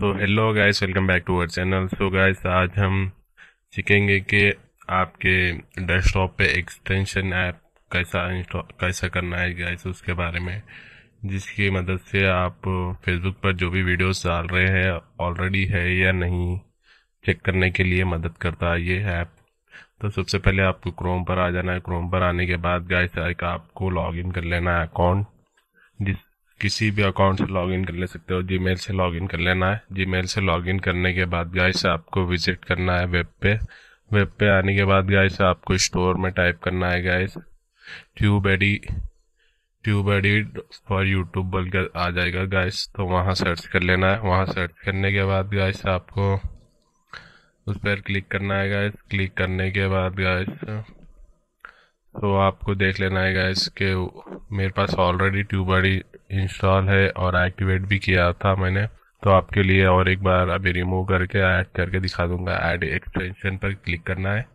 तो hello guys welcome back to our channel so guys आज हम सीखेंगे कि आपके डेस्कटॉप पे एक्सटेंशन ऐप कैसा इंस्टॉल कैसा करना है गाइस उसके बारे में। जिसकी मदद से आप फेसबुक पर जो भी वीडियोस डाल रहे हैं ऑलरेडी है या नहीं चेक करने के लिए मदद करता है ये ऐप तो सबसे पहले आपको क्रोम पर आ जाना है। क्रोम पर आने के बाद गाइस आपको लॉगिन कर लेना है अकाउंट जिस किसी भी अकाउंट से लॉगिन कर ले सकते हो जीमेल से लॉगिन कर लेना है। जीमेल से लॉगिन करने के बाद गाइस आपको विज़िट करना है वेब पे। वेब पे आने के बाद गाइस आपको स्टोर में टाइप करना है guys tube ad tube ad for YouTube बोल कर आ जाएगा गाइस तो वहाँ सर्च कर लेना है। वहाँ सर्च करने के बाद गाइस आपको उस पर क्लिक करना है गाइस क्लिक करने के बाद गाइस तो आपको देख लेना है गाइस कि मेरे पास ऑलरेडी ट्यूब ट्यूबडी इंस्टॉल है और एक्टिवेट भी किया था मैंने। तो आपके लिए और एक बार अभी रिमूव करके ऐड करके दिखा दूँगा। ऐड एक्सटेंशन पर क्लिक करना है।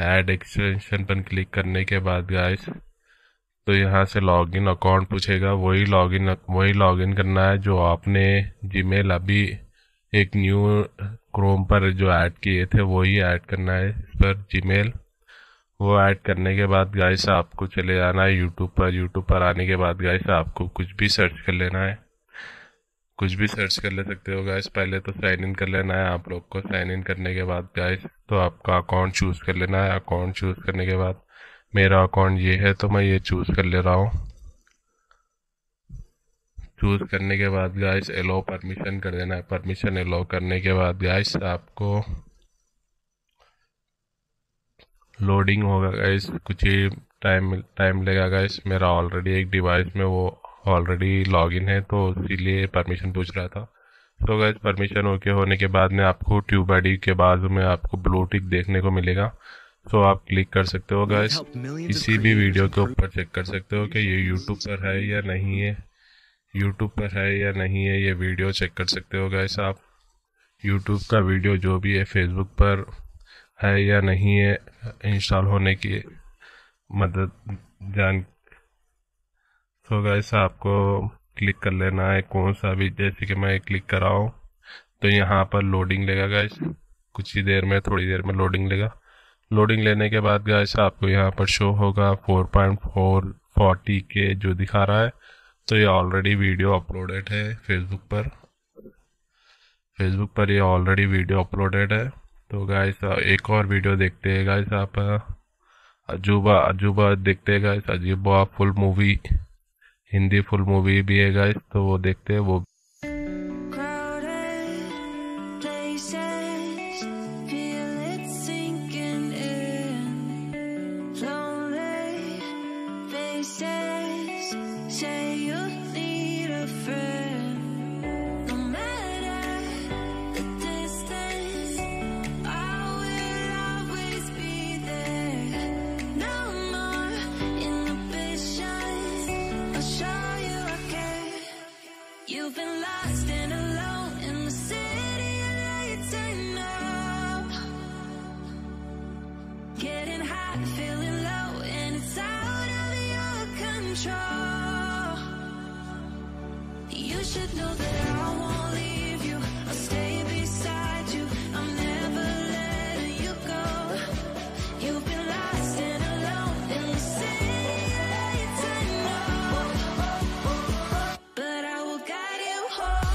ऐड एक्सटेंशन पर क्लिक करने के बाद गाइस तो यहाँ से लॉगिन अकाउंट पूछेगा। वही लॉगिन वही लॉगिन करना है जो आपने जीमेल अभी एक न्यू क्रोम पर जो ऐड किए थे, वही ऐड करना है इस पर जीमेल वो ऐड करने के बाद गाइस आपको चले जाना है यूट्यूब पर। यूट्यूब पर आने के बाद गाइस आपको कुछ भी सर्च कर लेना है। कुछ भी सर्च कर ले सकते हो गाइस पहले तो साइन इन कर लेना है आप लोग को। साइन इन करने के बाद गाइस तो आपका अकाउंट चूज़ कर लेना है। अकाउंट चूज़ करने के बाद मेरा अकाउंट ये है तो मैं ये चूज़ कर ले रहा हूँ। चूज़ करने के बाद गाइस एलो परमिशन कर देना है। परमिशन एलो करने के बाद गाइस आपको लोडिंग होगा गाइस कुछ ही टाइम टाइम लगेगा गाइस मेरा ऑलरेडी एक डिवाइस में वो ऑलरेडी लॉगिन है तो इसीलिए परमिशन पूछ रहा था. तो गाइस परमिशन ओके होने के बाद में आपको ट्यूब आई के बाजू में आपको ब्लू टिक देखने को मिलेगा. तो आप क्लिक कर सकते हो गाइस किसी भी वीडियो के ऊपर चेक कर सकते हो कि ये यूट्यूब पर है या नहीं है. यूट्यूब पर है या नहीं है ये वीडियो चेक कर सकते हो गाइस आप यूट्यूब का वीडियो जो भी है फेसबुक पर है या नहीं है, इंस्टॉल होने की मदद जान तो गैस आपको क्लिक कर लेना है, कौन सा भी, जैसे कि मैं क्लिक कराऊँ तो यहाँ पर लोडिंग लेगा गैस कुछ ही देर में, थोड़ी देर में लोडिंग लेगा। लोडिंग लेने के बाद गैस आपको यहाँ पर शो होगा 4.440 के जो दिखा रहा है। तो ये ऑलरेडी वीडियो अपलोडेड है फेसबुक पर। फेसबुक पर ये ऑलरेडी वीडियो अपलोडेड है। तो गाइस एक और वीडियो देखते हैं गाइस आप अजूबा अजूबा देखते हैं guys Ajooba full movie Hindi full movie भी है गाइस तो वो देखते हैं, वो been lost We'll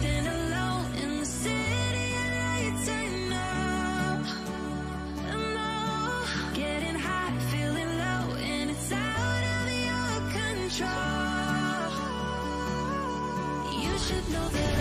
should know that